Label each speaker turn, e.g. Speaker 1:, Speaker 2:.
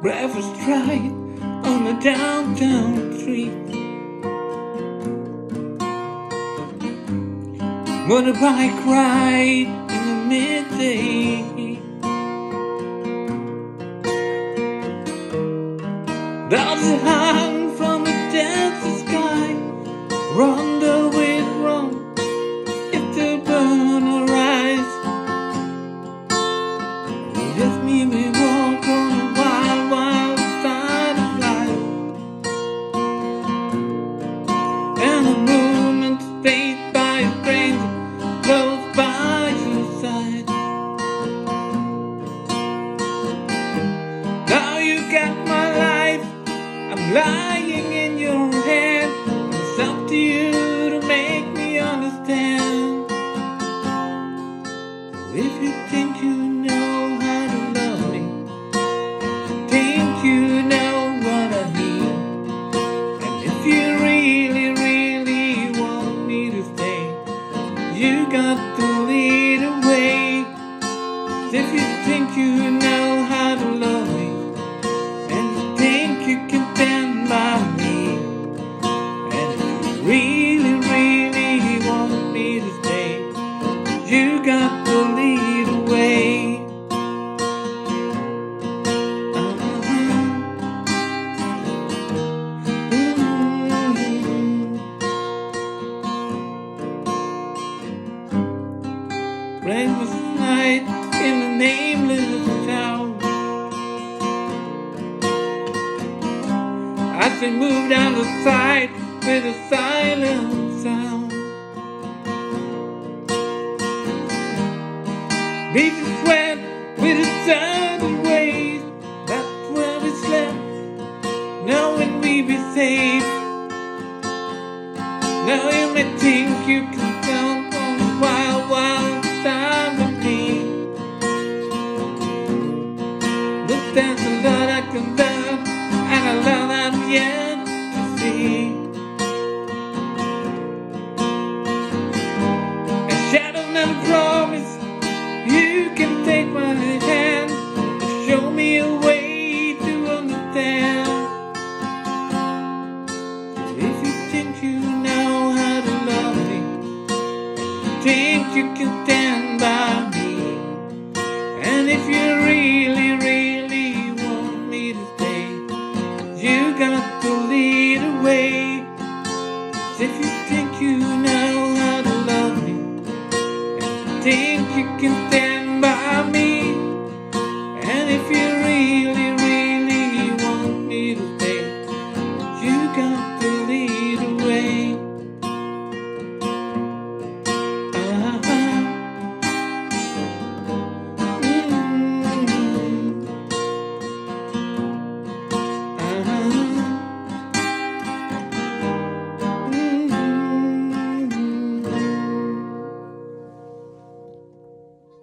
Speaker 1: breakfast right on the downtown street. Motorbike ride in the midday. Doves hung from the desert sky, rondo lying in your head. It's up to you to make me understand. If you think you know how to love me, think you know what I need, and if you really, really want me to stay, you got to lead the way. If you think you really, really want me to stay, you got to lead the way. Breakfast night in the nameless town. I said, move down the side with a silent sound. Beaches sweat with a sudden waves. That's where we slept, knowing we'd be safe. Now you may think you can a way to understand. If you think you know how to love me, think you can stand by me, and if you really, really want me to stay, you got to lead the way. if you think you know how to love me, and think you can stand